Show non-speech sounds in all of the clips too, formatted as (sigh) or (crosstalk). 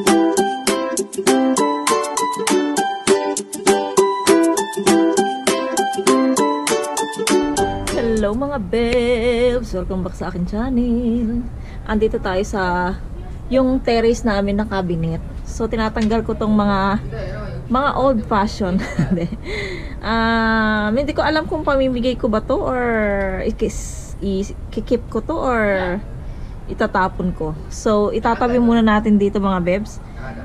Hello mga bebs! Welcome back sa akin channel. Andito tayo sa yung terrace namin na cabinet. So tinatanggal ko tong mga mga old fashion. (laughs) um, hindi ko alam kung pamimigay ko ba to or ikis, ikikip ko to or itatapon ko. So itatabi muna natin dito mga bebs.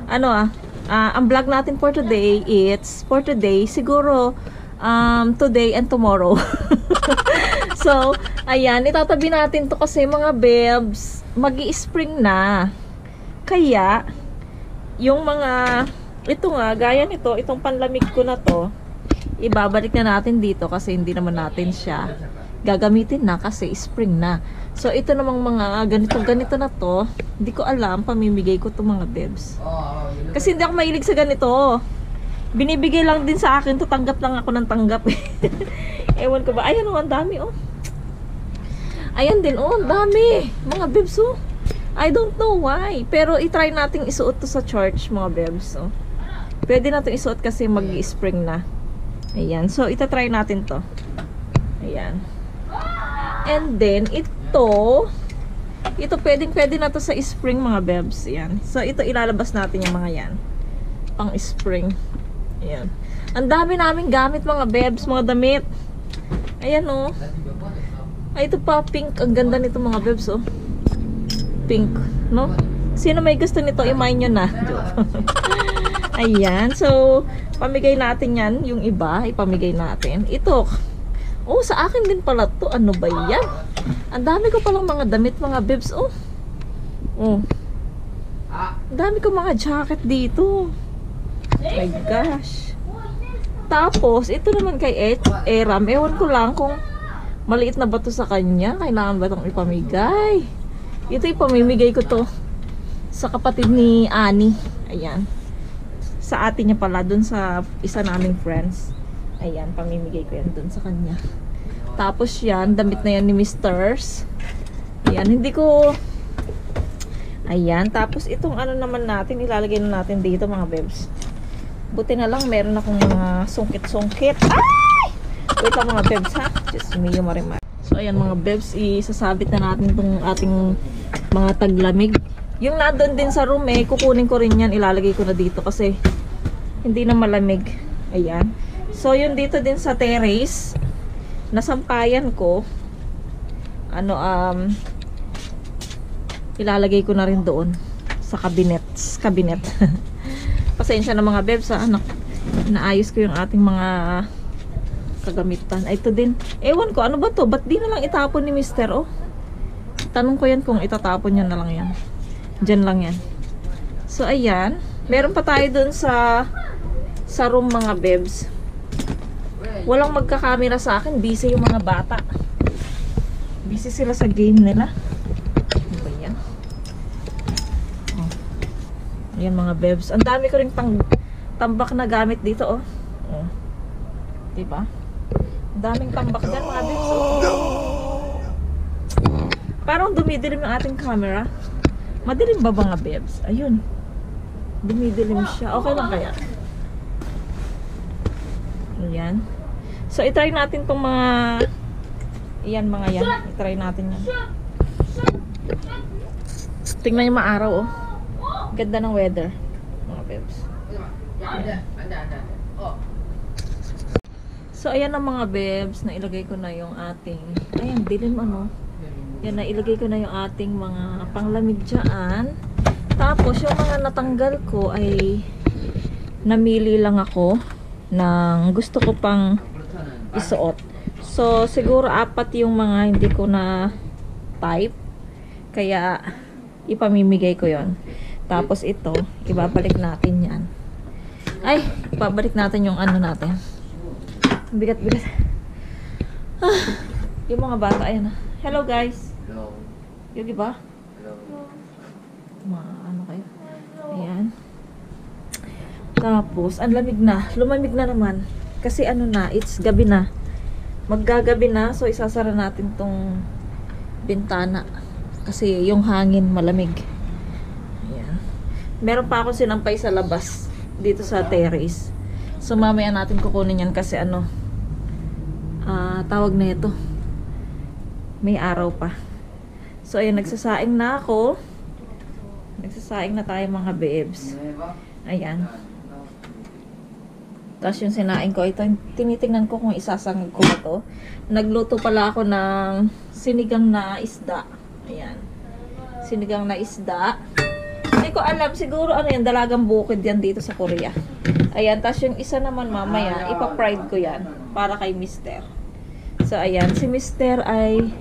Ano ah, uh, ang vlog natin for today, it's for today siguro um, today and tomorrow. (laughs) so, ayan, itatabi natin to kasi mga bebs, mag spring na. Kaya, yung mga, ito nga, gaya nito, itong panlamig ko na to, ibabalik na natin dito kasi hindi naman natin siya gagamitin na kasi spring na. So, ito namang mga ganito-ganito na to, hindi ko alam, pamimigay ko to mga bebs. Kasi hindi ako mahilig sa ganito. Binibigay lang din sa akin to, tanggap lang ako ng tanggap. (laughs) Ewan ko ba, ayan oh, ang dami oh. Ayan din, oh, dami. Mga bebs, oh. I don't know why. Pero, itry nating isuot to sa church, mga bebs, oh. Pwede natin isuot kasi mag-spring na. Ayan. So, itatry natin to. Ayan. And then, ito, ito pwedeng pwede na to sa spring, mga bebs. Ayan. So, ito ilalabas natin yung mga yan. Pang spring. Ayan. Ang dami namin gamit, mga bebs, mga damit. Ayan, oh. Ay, ito pa, pink. Ang ganda nito mga bebs, oh. Pink, no? Sino may gusto nito, i-mine nyo na. (laughs) Ayan. So, pamigay natin yan. Yung iba, ipamigay natin. Ito. Oh, sa akin din pala to. Ano ba yan? Ang dami ko palang mga damit, mga bebs, oh. Oh. Ang dami ko mga jacket dito. My gosh. Tapos, ito naman kay Eram. Ewan ko lang kung Maliit na ba to sa kanya? Kailangan ba itong ipamigay? Ito ipamimigay ko to sa kapatid ni Ani. Ayan. Sa ate niya pala, dun sa isa naming friends. Ayan, pamimigay ko yan dun sa kanya. Tapos yan, damit na yan ni Misters. Ayan, hindi ko... Ayan, tapos itong ano naman natin, ilalagay na natin dito mga bebs. Buti na lang, meron akong mga sungkit-sungkit. Ah! Wait lang mga bebs ha. Just me yung. So ayan mga bebs, isasabit na natin itong ating mga taglamig. Yung nandun din sa room eh, kukunin ko rin yan. Ilalagay ko na dito kasi hindi na malamig. Ayan. So yun dito din sa terrace, nasampayan ko. Ano um ilalagay ko na rin doon sa cabinet. Cabinet. (laughs) Pasensya na mga bebs ha. Ano, naayos ko yung ating mga kagamitan. Ay, ito din. Ewan ko, ano ba to? Ba't di na lang itapon ni Mister, oh? Tanong ko yan kung itatapon niya na lang yan. Diyan lang yan. So, ayan. Meron pa tayo dun sa sa room mga bebs. Walang magkakamera sa akin. Busy yung mga bata. Busy sila sa game nila. Ano ba yan? Oh. Ayan mga bebs. Ang dami ko rin pang tambak na gamit dito, oh. Oh. Diba? Daming tambak dyan mga bibs. Oh. Parang dumidilim yung ating camera. Madilim ba mga bebs? Ayun. Dumidilim siya. Okay lang kaya? Ayan. So, itry natin tong mga Ayan mga yan. Itry natin yan. Tingnan yung maaraw oh. Ganda ng weather. Mga bebs. Ayan. So, ayan ang mga bebs, na ilagay ko na yung ating, ayan, dilim ano. Yan, na ilagay ko na yung ating mga panglamig dyan. Tapos, yung mga natanggal ko ay namili lang ako ng gusto ko pang isuot. So, siguro apat yung mga hindi ko na type. Kaya, ipamimigay ko yon Tapos ito, ibabalik natin yan. Ay, ibabalik natin yung ano natin. Bigat bigat. Ah, yung mga bata ayan ah. hello guys. Hello. Yogi ba hello. Mga ano kayo? Ayan. Tapos ang lamig na. Lumamig na naman kasi ano na it's gabi na maggagabi na so isasara natin tong bintana kasi yung hangin malamig ayan meron pa ako sinampay sa labas dito sa terrace. So mamaya natin kukunin yan kasi ano, ah tawag na ito. May araw pa. So ayun, nagsasaing na ako. Nagsasaing na tayo mga babes. Ayan. Tapos yung sinaing ko, ito, tinitingnan ko kung isasangag ko ba to. Nagluto pala ako ng sinigang na isda. Ayan. Sinigang na isda. Hindi ko alam, siguro ano yan, dalagang bukid yan dito sa Korea. Ayan, tapos yung isa naman mamaya, ipa-fried ko yan para kay mister. So, ayan, si mister ay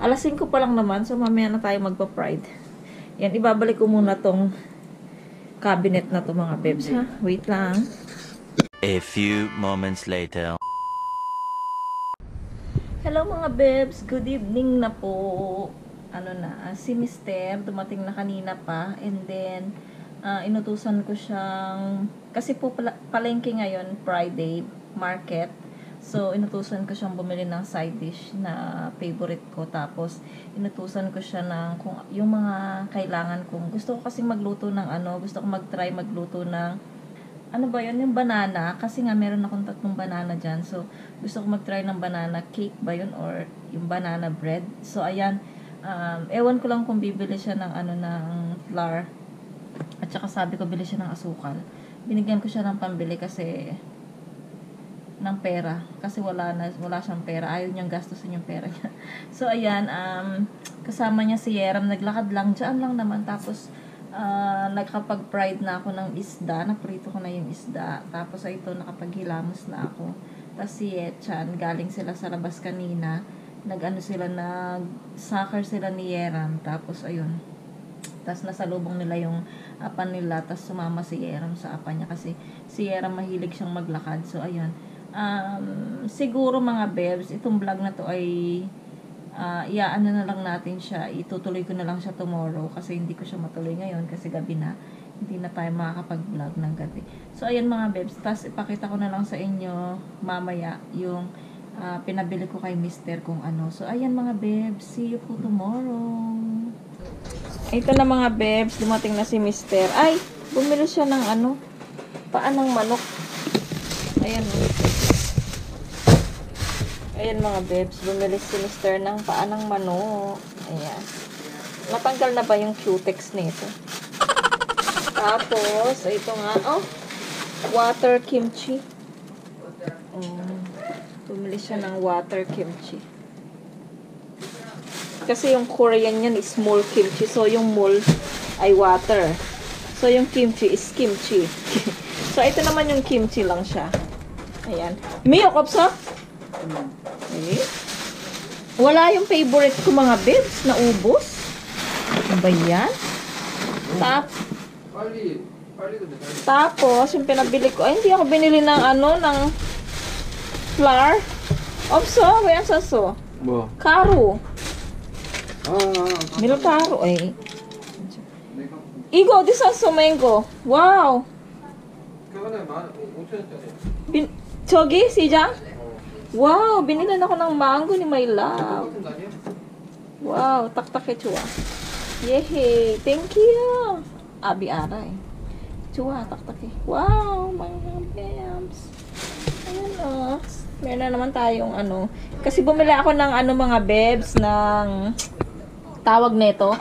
alas 5 pa lang naman, so mamaya na tayo magpa-fried. Yan, ibabalik ko muna tong cabinet na to mga bebs, ha? Wait lang. A few moments later. Hello mga bebs, good evening na po. Ano na, ah, si Mister dumating na kanina pa and then ah, inutusan ko siyang kasi po palengke ngayon Friday market. So inutusan ko siyang bumili ng side dish na favorite ko tapos inutusan ko siya ng kung yung mga kailangan kong gusto ko kasi magluto ng ano, gusto ko mag-try magluto ng ano ba yun, yung banana, kasi nga meron akong tatlong banana dyan, so gusto ko mag-try ng banana cake ba yun, or yung banana bread. So, ayan, um, ewan ko lang kung bibili siya ng ano, ng flour, at saka sabi ko, bili siya ng asukal. Binigyan ko siya ng pambili kasi ng pera. Kasi wala na wala siyang pera. Ayaw niyang gastusin yung pera niya. (laughs) So ayan um, kasama niya si Yeram. Naglakad lang. Diyan lang naman. Tapos ah, nagkapag-fried na ako ng isda. Naprito ko na yung isda. Tapos ito nakapaghilamos na ako. Tapos si Yechan galing sila sa labas kanina. Nag-ano sila nag soccer sila ni Yeram. Tapos ayun. Tapos nasa lubong nila yung apa nila. Tapos sumama si Yeram sa apa niya kasi si Yeram mahilig siyang maglakad. So ayun. Um, siguro mga bebs itong vlog na to ay uh, iaano na lang natin siya itutuloy ko na lang siya tomorrow kasi hindi ko siya matuloy ngayon kasi gabi na hindi na tayo makakapag-vlog ng gabi. So, ayan mga bebs. Tapos, ipakita ko na lang sa inyo mamaya yung ah, pinabili ko kay mister kung ano. So, ayan mga bebs. See you po tomorrow. Ito na mga bebs. Dumating na si mister. Ay, bumili siya ng ano, paan ng manok. Ayan. oh. Ayan mga bebs. Bumili si mister ng paan ng manok. Ayan. Natanggal na ba yung cutex nito? Tapos, ito nga, oh, water kimchi. Um, bumili siya ng water kimchi. Kasi yung Korean yan is small kimchi. So, yung mol ay water. So, yung kimchi is kimchi. (laughs) so, ito naman yung kimchi lang siya. Ayan. Miyo, kopsa? Okay. Wala yung favorite ko mga bibs na ubos. Ano ba yan? Tap Tapos, yung pinabili ko, ay hindi ako binili ng ano, ng flour. Opso, ba yan saso? Bo. Karo. Ah, Milo karo, ay. Igo, this saso mango. Wow. Bin Chogi, si Jang? Wow, binilan ako ng mango ni my love. Wow, taktak -tak chua. Yehey, thank you. Abi aray. Chua, taktak eh. Wow, mga bams. Ayan o. Meron na naman tayong ano. Kasi bumili ako ng ano mga bebs ng tawag nito.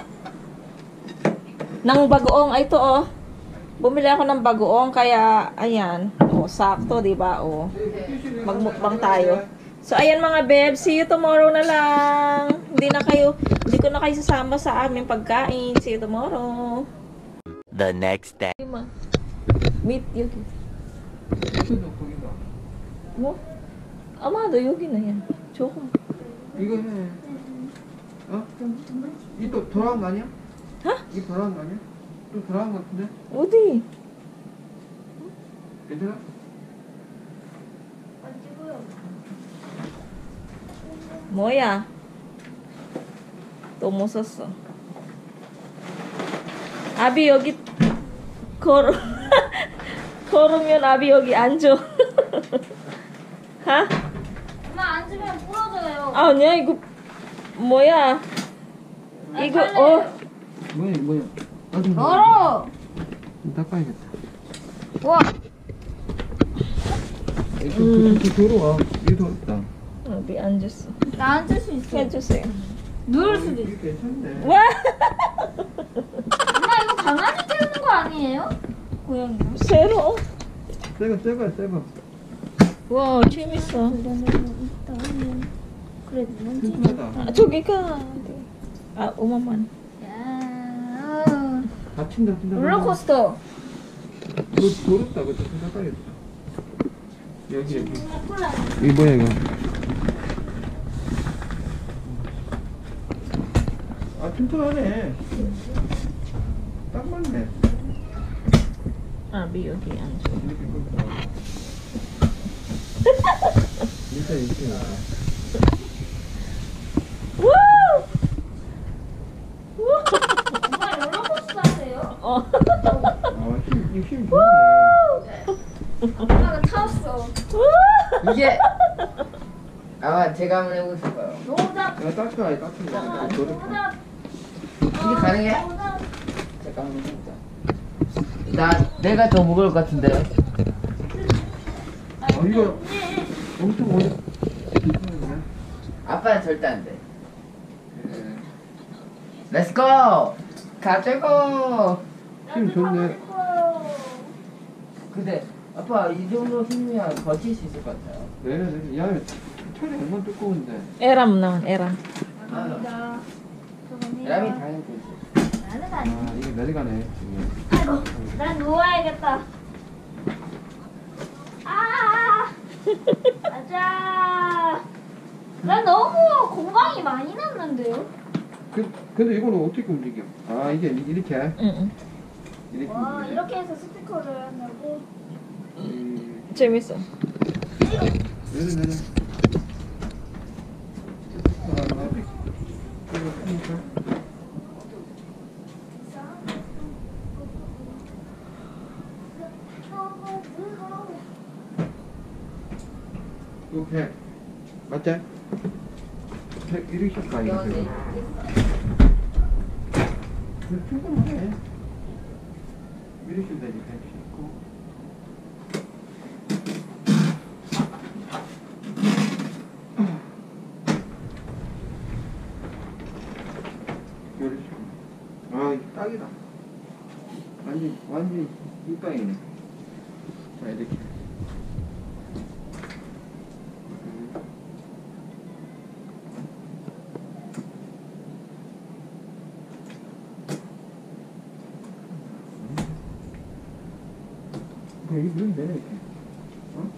Ng bagoong. Ay, ito oh. Bumili ako ng bagoong kaya ayan O, sakto, di ba? O. Magmukbang tayo. So, ayan mga bebs. See you tomorrow na lang. Hindi na kayo, hindi ko na kayo sasama sa aming pagkain. See you tomorrow. The next day. Ma. Meet Yuki. 이거 거기다. Mo? Amado, Yuki na yan. Choco. 이거 해. 어? 이또 돌아온 거 아니야? 하? 이게 돌아온 거 아니야? 또 돌아온 거 같은데? 어디? 괜찮아? 뭐야? 또 못 썼어. 아비 여기 걸어 (laughs) 걸으면 아비 여기 앉아. (laughs) 하? 엄마 앉으면 부러져요. 아니야 이거 뭐야? 이거 어 뭐야 뭐야? 나도 걸어. 좀 닦아야겠다. 와, 좀, 좀, 좀 더러워. 이게 더럽 다. Hindi, 앉았어. 나 앉을 수 있어. 해주세요. 누울 수도 있어. 괜찮네. 와! 엄마 이거 강아지 키우는 거 아니에요? 고양이요? 새로. 새거, 새거, 새거. 와, 재밌어. 그래, 뭔지. 튼튼하다. 아, 저기 가. 아, 오마만. 야, 다친다, 튄다. 롤러코스터. 더, 더럽다. 그거 좀 닦아야겠다. 여기, 여기. 이게 뭐야, 이거? 튼튼하네. 딱 맞네. 아, 비 여기 앉아. 이렇게 끌고. 일단 (laughs) 이렇게 놔. 우! 엄마 롤러코스터 하세요? 어. 아, 힘, 이거 힘 좋네. 아빠가 타왔어. 이게 아마 제가 한번 해보고 싶어요. 노자. 야, 닦아, 닦아. 아, 더럽다. 노자. 이게 가능해? 노자. 잠깐 한번 해보자. 나 내가 더 무거울 것 같은데요? 아, 이거 엄청 어려. 아빠는 절대 안 돼. 예. 렛츠고! 가자고! 힘 좋네. 근데 아빠 이 정도 힘이면 버틸 수 있을 것 같아요. 네, 네. 야, 털이 얼마나 두꺼운데. Eram naman, eram. 아, 나. 라미 당연히 되지. 나는 아니. 아, 이게 내려가네. 지금. 아이고, 난 누워야겠다. 아, 아자. 난 너무 공방이 많이 났는데요. 그, 근데 이거는 어떻게 움직여? 아, 이게 이렇게? Mm. 이렇게 와, 움직여. 이렇게 해서 스피커를 한다고? 음, 재밌어. 내려, 내려. 이거 팩 맞지? 팩 이렇게 가야 돼. 조금 해. 이렇게 되지 119. 완전히 일방이네. 자, 이렇게. 음. 여기 누르면 되네, 이렇게. 어?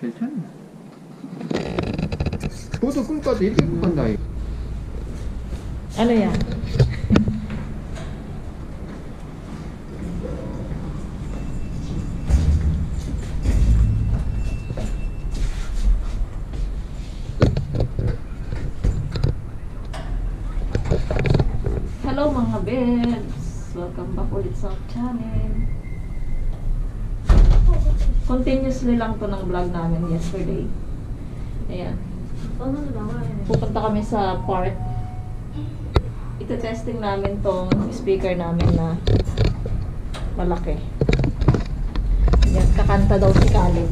괜찮네. 저도 꿈까지 이렇게 음. 꿈 간다, 이거. Ano yan? Hello mga babes! Welcome back ulit sa channel. Continuously lang to ng vlog namin yesterday. Ayan. Ano Pupunta kami sa park ito-testing namin tong speaker namin na malaki. Yan, kakanta daw si Caleb.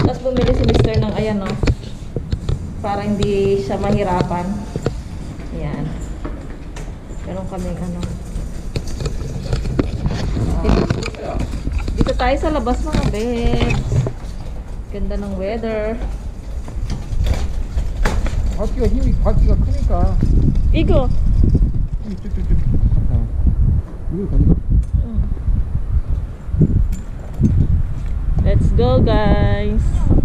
Tapos bumili si Mr. ng ayan no. Para hindi siya mahirapan. Ayan. Meron kaming ano. Dito tayo sa labas mga bebs. Ganda ng weather. 바퀴가 힘이, 바퀴가 크니까. 이거. 힘이 쭉쭉쭉 간다. 이걸 가져가? 응. Let's go guys.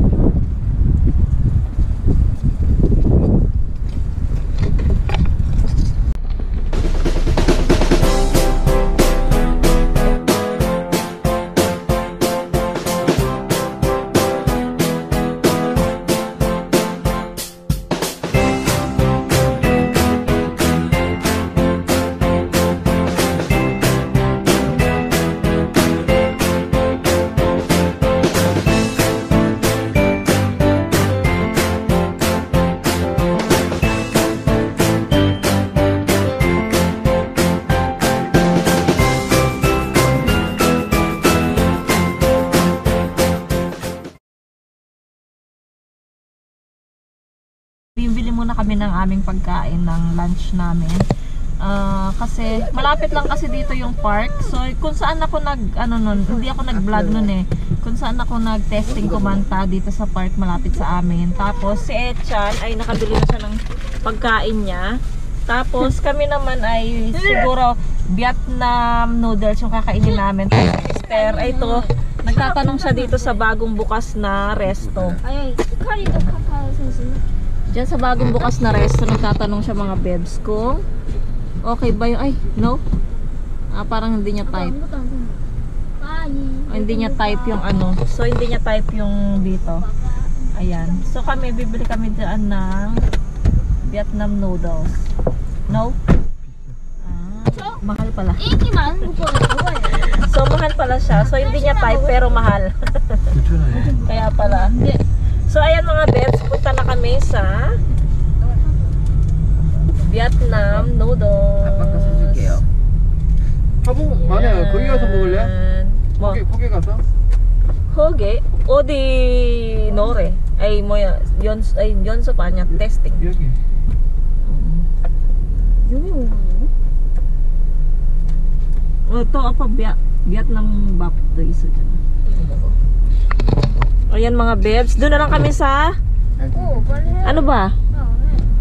aming pagkain ng lunch namin. Uh, kasi malapit lang kasi dito yung park. So kung saan ako nag ano nun, hindi ako nag-vlog nun eh. Kung saan ako nag-testing kumanta dito sa park malapit sa amin. Tapos si Echan ay nakabili na siya ng pagkain niya. Tapos kami naman ay siguro Vietnam noodles yung kakainin namin. Tapos sister ay ito nagtatanong siya dito sa bagong bukas na resto. Ay, ay, Diyan sa bagong bukas na resto, nagtatanong siya mga bebs kung okay ba yung, ay, no? Ah, parang hindi niya type. Oh, hindi niya type yung ano. So, hindi niya type yung dito. Ayan. So, kami, bibili kami dyan ng Vietnam noodles. No? Ah, so, mahal pala. Ikiman, So, mahal pala siya. So, hindi niya type, pero mahal. Kaya pala. Hindi. So, ayan mga bebs, punta na kami sa Vietnam noodles. 아빠가 사줄게요. 하부 만에 거기 가서 먹을래? Ayan. Mo, 거기 거기 가서? hoge, o di nore. Ay, mo ya, yon, ay, yon sa pa niya, testing. 여기. O, ito, apa, Viet, Vietnam bap to isa dyan. Ayan mga bebs. Doon na lang kami sa... Oh, ano ba?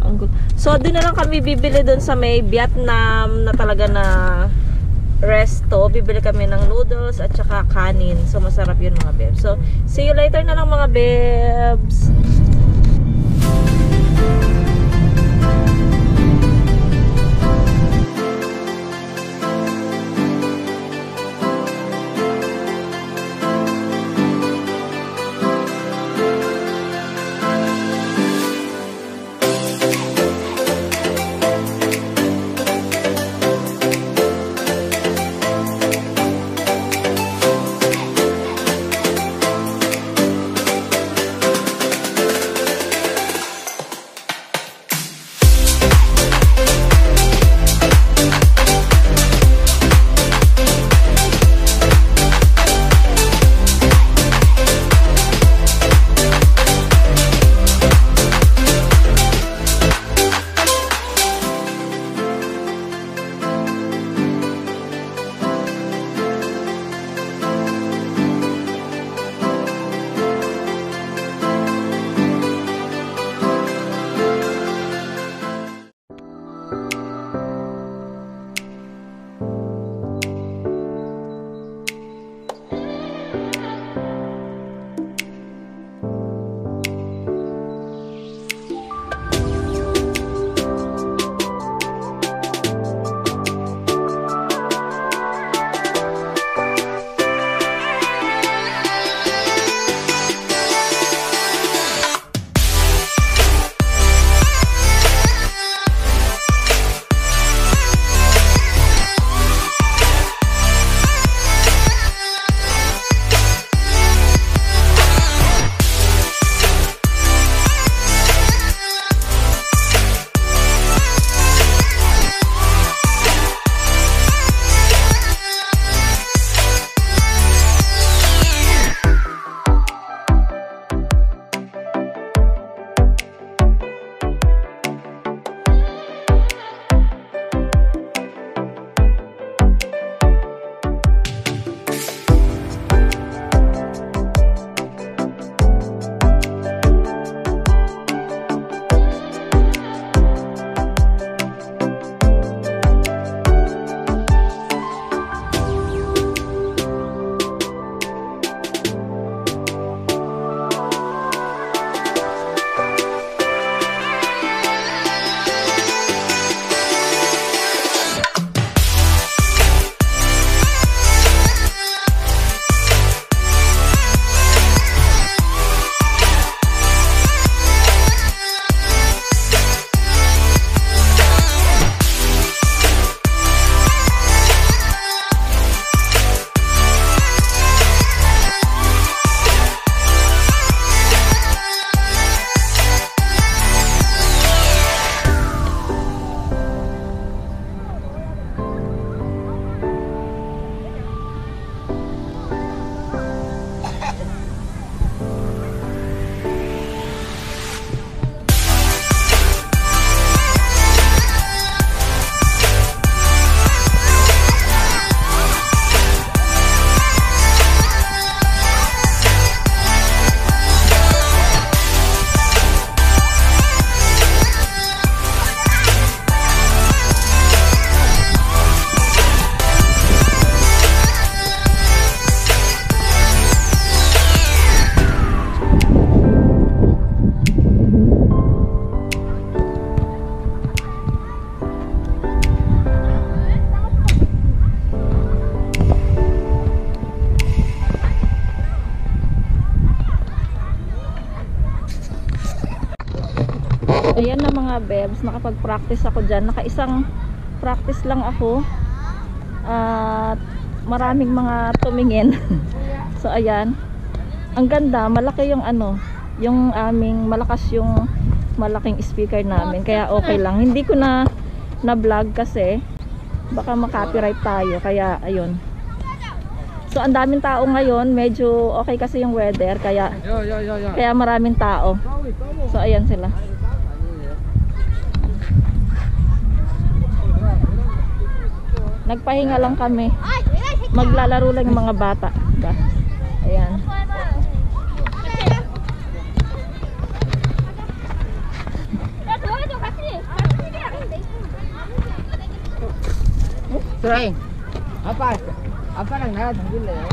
Oh, eh. So, doon na lang kami bibili doon sa may Vietnam na talaga na resto. Bibili kami ng noodles at saka kanin. So, masarap yun mga bebs. So, see you later na lang mga bebs. ayan na mga bebs nakapag-practice ako dyan. Nakaisang practice lang ako. At maraming mga tumingin. (laughs) So ayan. Ang ganda malaki yung ano yung aming malakas yung malaking speaker namin. Kaya okay lang. Hindi ko na na vlog kasi baka makopyright tayo. Kaya ayun. So ang daming tao ngayon, medyo okay kasi yung weather kaya kaya maraming tao. So ayan sila. nagpahinga lang kami maglalaro lang yung mga bata diba? ayan Try. Apa? Apa nang nada dulu ya?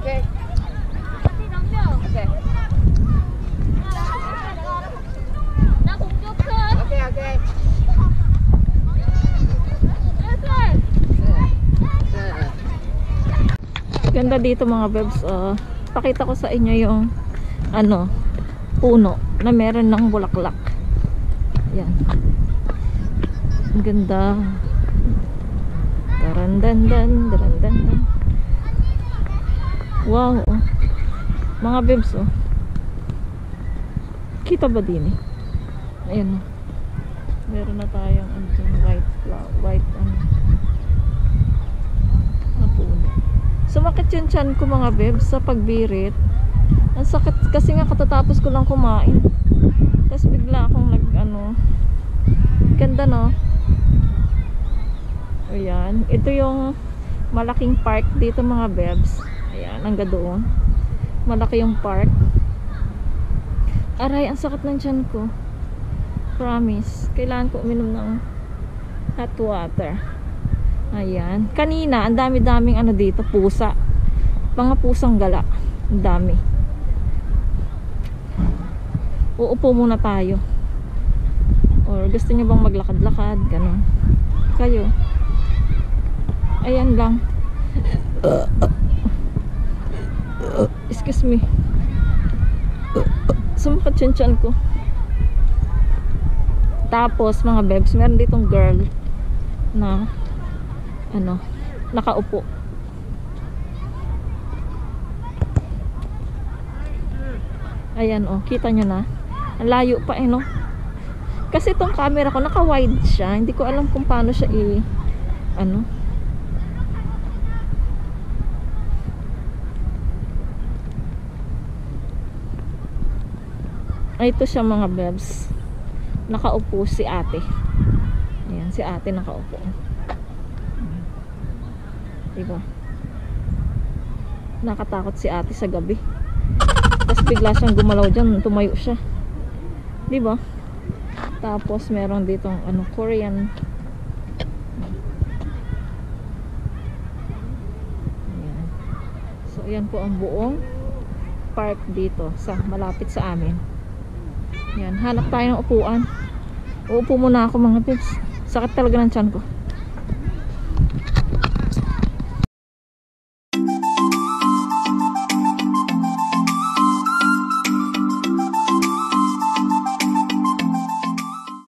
Okay. Ganda dito mga bebs. Oh. pakita ko sa inyo yung ano, puno na meron ng bulaklak. Yan. Ang ganda. Darandandan, darandandan. Wow. oh. Mga bebs oh. Kita ba din eh? Ayan oh. Meron na tayong ano, white white ano. Na puno. Sumakit yung chan ko mga bebs sa pagbirit. Ang sakit kasi nga katatapos ko lang kumain. Tapos bigla akong nag ano. Ganda no? Ayan. Ito yung malaking park dito mga bebs. Ayan, hanggang doon. Malaki yung park. Aray, ang sakit ng tiyan ko. Promise. Kailangan ko uminom ng hot water. Ayan. Kanina, ang dami-daming ano dito, pusa. Mga pusang gala. Ang dami. Uupo muna tayo. Or gusto niyo bang maglakad-lakad? Ganon. Kayo. Ayan lang. Excuse me. Sumakat yung tiyan ko. Tapos, mga bebs, meron ditong girl na ano, nakaupo. Ayan oh, kita nyo na. Ang layo pa eh no. Kasi itong camera ko naka-wide siya. Hindi ko alam kung paano siya i ano. Ay, ito siya mga bebs. Nakaupo si ate. Ayan, si ate nakaupo. Diba? Nakatakot si ate sa gabi. Tapos bigla siyang gumalaw dyan, tumayo siya. Diba? Tapos meron ditong ano, Korean. Ayan. So ayan po ang buong park dito sa malapit sa amin. Yan, hanap tayo ng upuan. Uupo muna ako mga pips. Sakit talaga ng tiyan ko.